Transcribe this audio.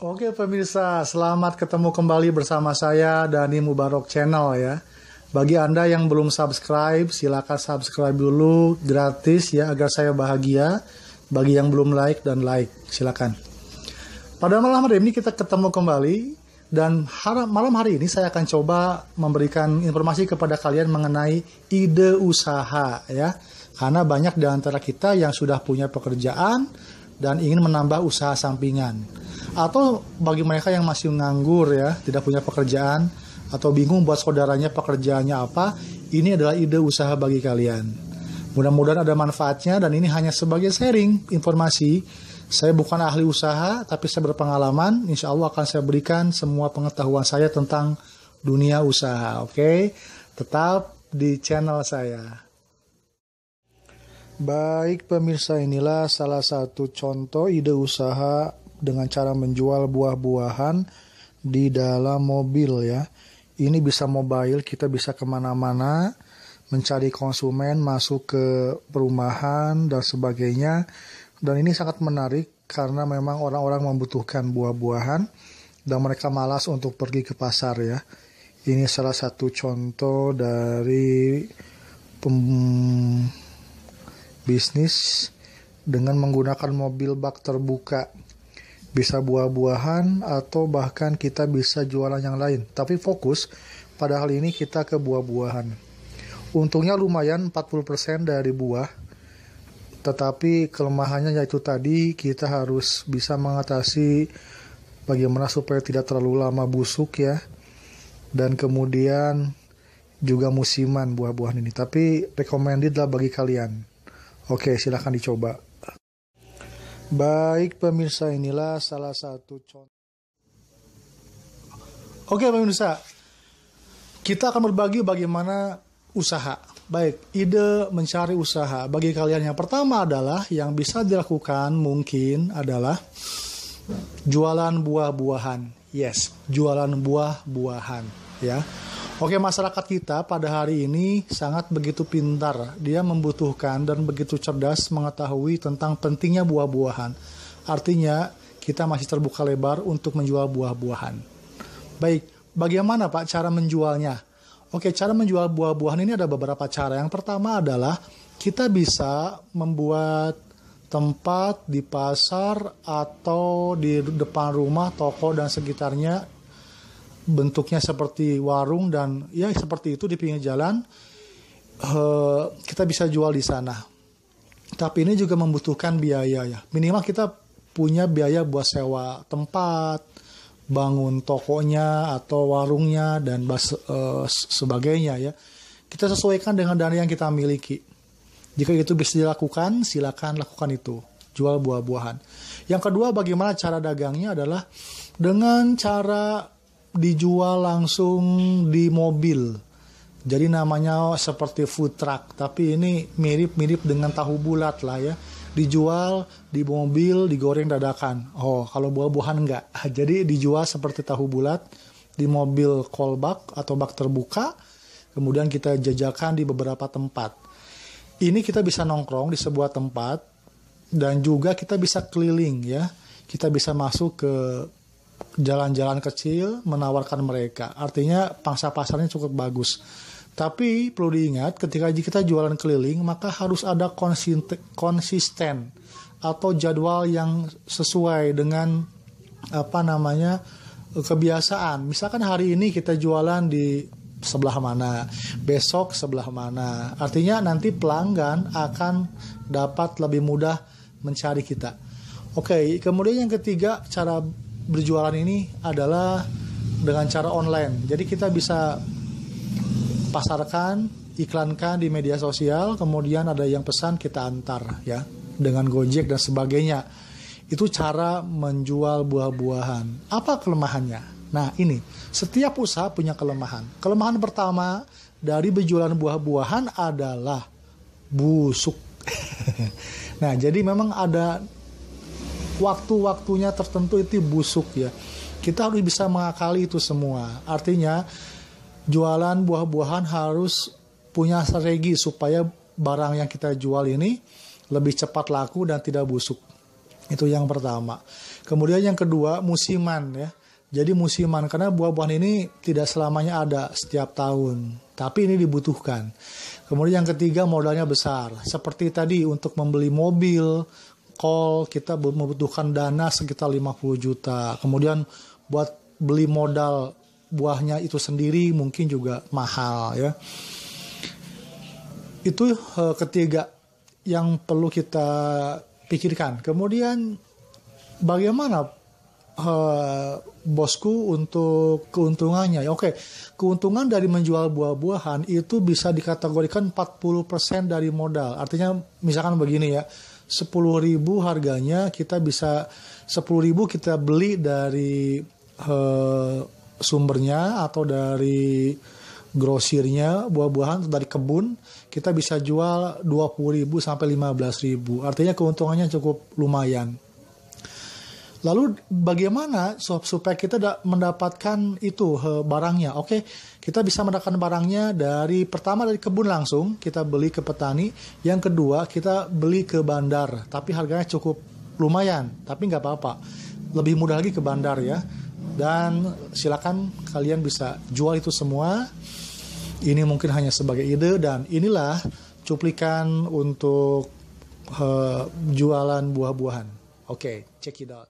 Oke pemirsa, selamat ketemu kembali bersama saya Dani Mubarok Channel ya. Bagi Anda yang belum subscribe, silakan subscribe dulu gratis ya agar saya bahagia. Bagi yang belum like dan like, silakan. Pada malam hari ini kita ketemu kembali dan malam hari ini saya akan coba memberikan informasi kepada kalian mengenai ide usaha ya. Karena banyak di antara kita yang sudah punya pekerjaan dan ingin menambah usaha sampingan. Atau bagi mereka yang masih nganggur ya, tidak punya pekerjaan atau bingung buat saudaranya pekerjaannya apa, ini adalah ide usaha bagi kalian. Mudah-mudahan ada manfaatnya dan ini hanya sebagai sharing informasi. Saya bukan ahli usaha, tapi saya berpengalaman. Insya Allah akan saya berikan semua pengetahuan saya tentang dunia usaha. Oke, okay? tetap di channel saya. Baik pemirsa inilah salah satu contoh ide usaha dengan cara menjual buah-buahan di dalam mobil ya. Ini bisa mobile, kita bisa ke mana-mana mencari konsumen masuk ke perumahan dan sebagainya. Dan ini sangat menarik karena memang orang-orang membutuhkan buah-buahan dan mereka malas untuk pergi ke pasar ya. Ini salah satu contoh dari bisnis dengan menggunakan mobil bak terbuka. Bisa buah-buahan atau bahkan kita bisa jualan yang lain. Tapi fokus pada hal ini kita ke buah-buahan. Untungnya lumayan 40% dari buah. Tetapi kelemahannya yaitu tadi kita harus bisa mengatasi bagaimana supaya tidak terlalu lama busuk ya. Dan kemudian juga musiman buah-buahan ini. Tapi recommended lah bagi kalian. Oke, silahkan dicoba. Baik pemirsa inilah salah satu contoh. Oke pemirsa, kita akan berbagi bagaimana usaha. Baik, ide mencari usaha bagi kalian yang pertama adalah yang bisa dilakukan mungkin adalah jualan buah-buahan. Yes, jualan buah-buahan ya. Oke, masyarakat kita pada hari ini sangat begitu pintar. Dia membutuhkan dan begitu cerdas mengetahui tentang pentingnya buah-buahan. Artinya, kita masih terbuka lebar untuk menjual buah-buahan. Baik, bagaimana Pak cara menjualnya? Oke, cara menjual buah-buahan ini ada beberapa cara. Yang pertama adalah kita bisa membuat tempat di pasar atau di depan rumah, toko dan sekitarnya bentuknya seperti warung dan ya seperti itu di pinggir jalan uh, kita bisa jual di sana. Tapi ini juga membutuhkan biaya ya. Minimal kita punya biaya buat sewa tempat, bangun tokonya atau warungnya dan bas, uh, sebagainya ya. Kita sesuaikan dengan dana yang kita miliki. Jika itu bisa dilakukan, silakan lakukan itu. Jual buah-buahan. Yang kedua, bagaimana cara dagangnya adalah dengan cara dijual langsung di mobil. Jadi namanya seperti food truck, tapi ini mirip-mirip dengan tahu bulat lah ya dijual di mobil digoreng dadakan. Oh, kalau buah-buahan enggak. Jadi dijual seperti tahu bulat di mobil kolbak atau bak terbuka. Kemudian kita jajakan di beberapa tempat. Ini kita bisa nongkrong di sebuah tempat dan juga kita bisa keliling ya. Kita bisa masuk ke jalan-jalan kecil menawarkan mereka. Artinya pangsa pasarnya cukup bagus. Tapi perlu diingat ketika kita jualan keliling maka harus ada konsisten atau jadwal yang sesuai dengan apa namanya kebiasaan. Misalkan hari ini kita jualan di sebelah mana, besok sebelah mana. Artinya nanti pelanggan akan dapat lebih mudah mencari kita. Oke, kemudian yang ketiga cara berjualan ini adalah dengan cara online. Jadi kita bisa pasarkan, iklankan di media sosial, kemudian ada yang pesan kita antar ya dengan Gojek dan sebagainya. Itu cara menjual buah-buahan. Apa kelemahannya? Nah, ini setiap usaha punya kelemahan. Kelemahan pertama dari berjualan buah-buahan adalah busuk. nah, jadi memang ada waktu-waktunya tertentu itu busuk ya. Kita harus bisa mengakali itu semua. Artinya jualan buah-buahan harus punya strategi supaya barang yang kita jual ini lebih cepat laku dan tidak busuk. Itu yang pertama. Kemudian yang kedua musiman ya. Jadi musiman karena buah-buahan ini tidak selamanya ada setiap tahun, tapi ini dibutuhkan. Kemudian yang ketiga modalnya besar. Seperti tadi untuk membeli mobil, call kita membutuhkan dana sekitar 50 juta. Kemudian buat beli modal buahnya itu sendiri mungkin juga mahal ya. Itu uh, ketiga yang perlu kita pikirkan. Kemudian bagaimana uh, bosku untuk keuntungannya. Ya, oke, keuntungan dari menjual buah-buahan itu bisa dikategorikan 40% dari modal. Artinya misalkan begini ya, 10.000 harganya kita bisa 10.000 kita beli dari uh, sumbernya atau dari grosirnya buah-buahan dari kebun kita bisa jual 20.000 sampai 15.000. Artinya keuntungannya cukup lumayan. Lalu bagaimana supaya kita mendapatkan itu barangnya? Oke, kita bisa mendapatkan barangnya dari pertama dari kebun langsung kita beli ke petani. Yang kedua kita beli ke bandar, tapi harganya cukup lumayan, tapi nggak apa-apa. Lebih mudah lagi ke bandar ya. Dan silakan kalian bisa jual itu semua. Ini mungkin hanya sebagai ide dan inilah cuplikan untuk uh, jualan buah-buahan. Oke, okay, check it out.